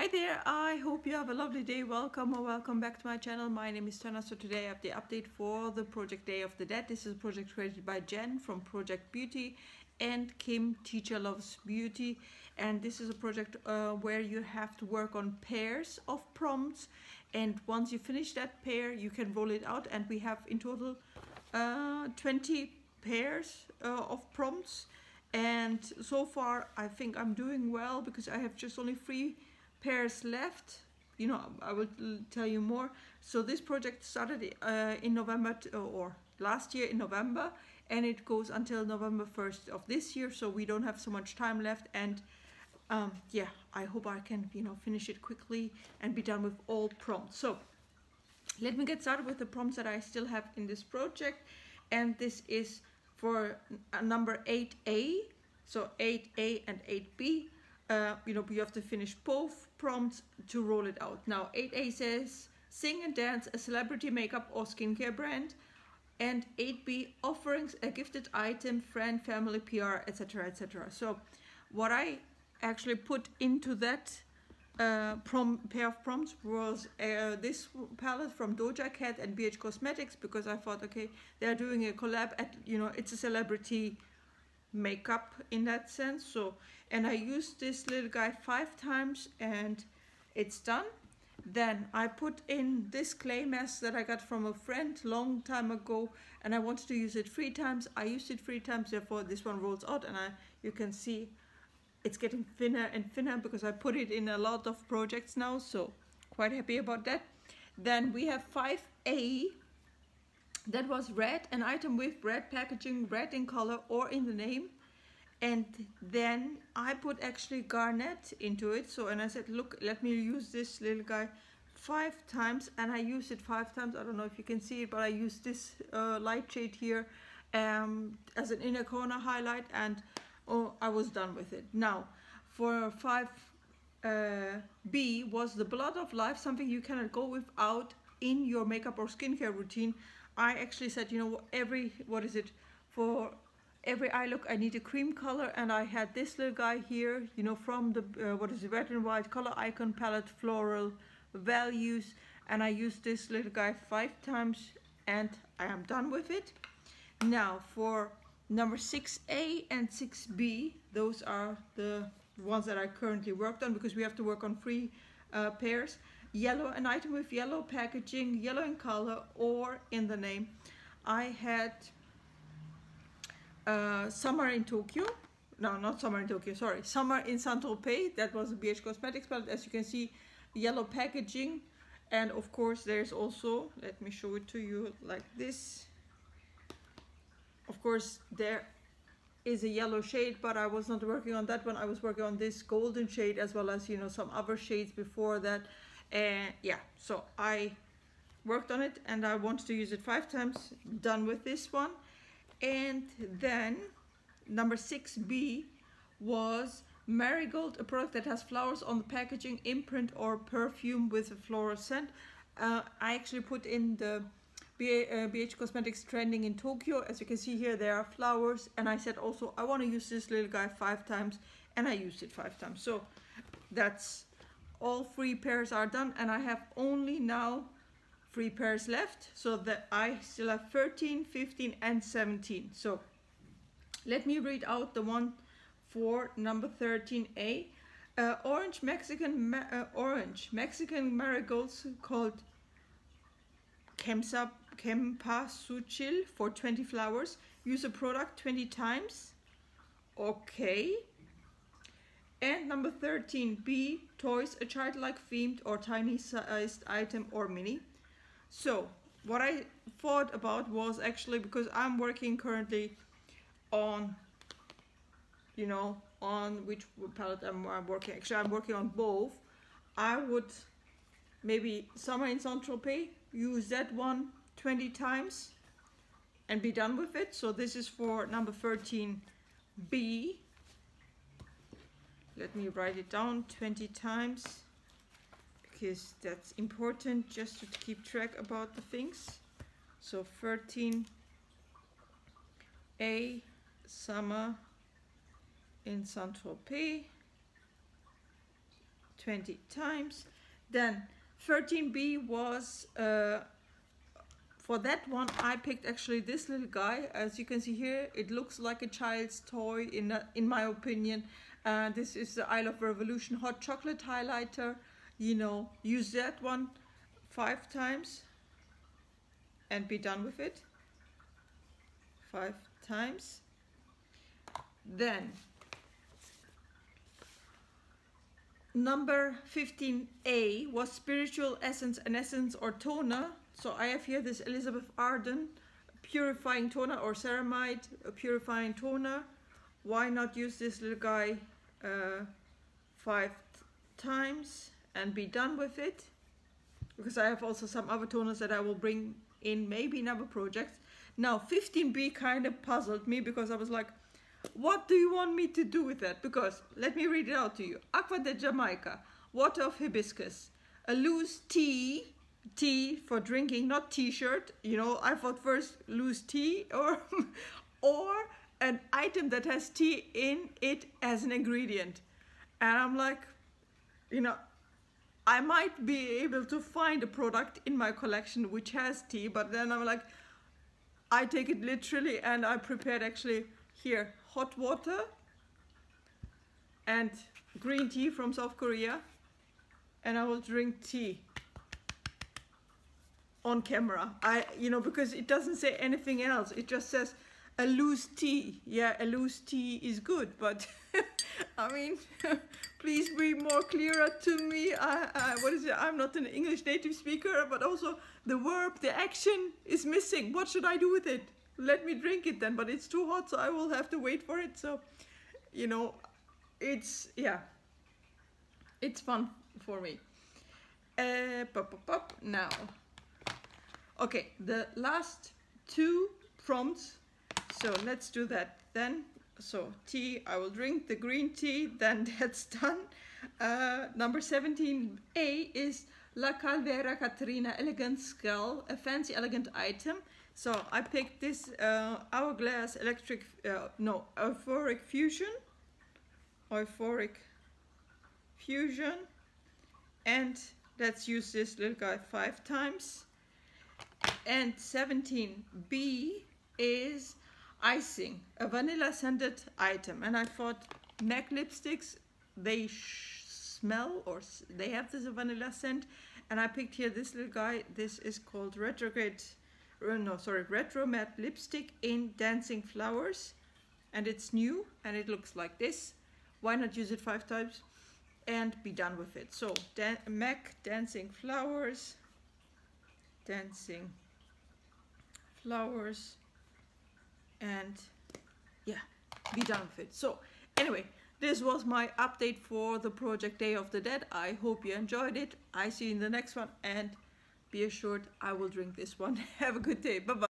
Hi there, I hope you have a lovely day. Welcome or welcome back to my channel. My name is Tana. So today I have the update for the project Day of the Dead. This is a project created by Jenn from Project Beauty and Kim, Teacher Loves Beauty. And this is a project uh, where you have to work on pairs of prompts. And once you finish that pair, you can roll it out. And we have in total uh, 20 pairs uh, of prompts. And so far, I think I'm doing well because I have just only three pairs left. You know I will tell you more. So this project started uh, in November or last year in November and it goes until November 1st of this year so we don't have so much time left. And um, yeah I hope I can you know finish it quickly and be done with all prompts. So let me get started with the prompts that I still have in this project. And this is for number 8a so 8a and 8b uh, you know, you have to finish both prompts to roll it out. Now, 8A says, sing and dance a celebrity makeup or skincare brand. And 8B, offerings a gifted item, friend, family, PR, etc., etc. So, what I actually put into that uh, prom pair of prompts was uh, this palette from Doja Cat and BH Cosmetics because I thought, okay, they're doing a collab at, you know, it's a celebrity makeup in that sense. So and I used this little guy five times and it's done. Then I put in this clay mask that I got from a friend long time ago and I wanted to use it three times. I used it three times therefore this one rolls out and I you can see it's getting thinner and thinner because I put it in a lot of projects now. So quite happy about that. Then we have 5A that was red, an item with red packaging, red in color or in the name. And then I put actually garnet into it. So, and I said, look, let me use this little guy five times. And I used it five times. I don't know if you can see it, but I used this uh, light shade here um, as an inner corner highlight. And oh, I was done with it. Now, for 5 uh, was the blood of life, something you cannot go without in your makeup or skincare routine. I actually said, you know, every, what is it, for every eye look I need a cream color and I had this little guy here, you know, from the, uh, what is it, red and white color icon palette floral values and I used this little guy five times and I am done with it. Now for number 6A and 6B, those are the ones that I currently worked on because we have to work on three uh, pairs yellow, an item with yellow packaging, yellow in color or in the name. I had uh, Summer in Tokyo. No, not Summer in Tokyo, sorry. Summer in Saint-Tropez. That was a BH Cosmetics palette. As you can see, yellow packaging. And of course, there's also, let me show it to you like this. Of course, there is a yellow shade, but I was not working on that one. I was working on this golden shade as well as, you know, some other shades before that and yeah so I worked on it and I wanted to use it five times done with this one. And then number 6b was marigold a product that has flowers on the packaging imprint or perfume with a floral scent uh, I actually put in the BH uh, Cosmetics trending in Tokyo. As you can see here there are flowers. And I said also I want to use this little guy five times and I used it five times. So that's all three pairs are done and I have only now three pairs left so that I still have 13 15 and 17 so let me read out the one for number 13a uh, orange Mexican uh, orange Mexican marigolds called Kemsa Cempasuchil for 20 flowers. Use a product 20 times. Okay and number 13, B, toys, a childlike themed or tiny sized item or mini. So what I thought about was actually because I'm working currently on, you know, on which palette I'm, I'm working. Actually, I'm working on both. I would maybe Summer in Saint-Tropez, use that one 20 times and be done with it. So this is for number 13B let me write it down 20 times because that's important just to keep track about the things so 13 a summer in Saint-Tropez 20 times. Then 13B was, uh, for that one I picked actually this little guy. As you can see here, it looks like a child's toy in, a, in my opinion. Uh, this is the Isle of Revolution hot chocolate highlighter. You know, use that one five times and be done with it. Five times. Then number 15A was spiritual essence and essence or toner. So I have here this Elizabeth Arden purifying toner or ceramide purifying toner. Why not use this little guy uh, five times and be done with it? Because I have also some other toners that I will bring in maybe in other projects. Now 15B kind of puzzled me because I was like, what do you want me to do with that? Because, let me read it out to you. Agua de Jamaica, water of hibiscus, a loose tea, tea for drinking, not t-shirt. You know, I thought first loose tea or, or an item that has tea in it as an ingredient. And I'm like, you know, I might be able to find a product in my collection which has tea, but then I'm like, I take it literally and I prepared actually here hot water and green tea from South Korea and I will drink tea on camera. I, you know, because it doesn't say anything else. It just says a loose tea. Yeah, a loose tea is good, but I mean, please be more clearer to me. I, I, what is it? I'm not an English native speaker, but also the verb, the action is missing. What should I do with it? let me drink it then but it's too hot so I will have to wait for it so you know it's yeah it's fun for me uh, pop, pop, pop. now okay the last two prompts so let's do that then. So tea I will drink the green tea then that's done. Uh, number 17a is La Calvera Caterina Elegant Skull a fancy elegant item. So I picked this uh, Hourglass Electric, uh, no, Euphoric Fusion, Euphoric Fusion, and let's use this little guy five times. And 17B is icing, a vanilla scented item. And I thought MAC lipsticks, they smell or they have this vanilla scent. And I picked here this little guy. This is called Retrograde uh, no sorry retro matte lipstick in dancing flowers and it's new and it looks like this why not use it five times and be done with it so Dan MAC dancing flowers dancing flowers and yeah be done with it so anyway this was my update for the project day of the dead i hope you enjoyed it i see you in the next one and be assured I will drink this one. Have a good day. Bye-bye.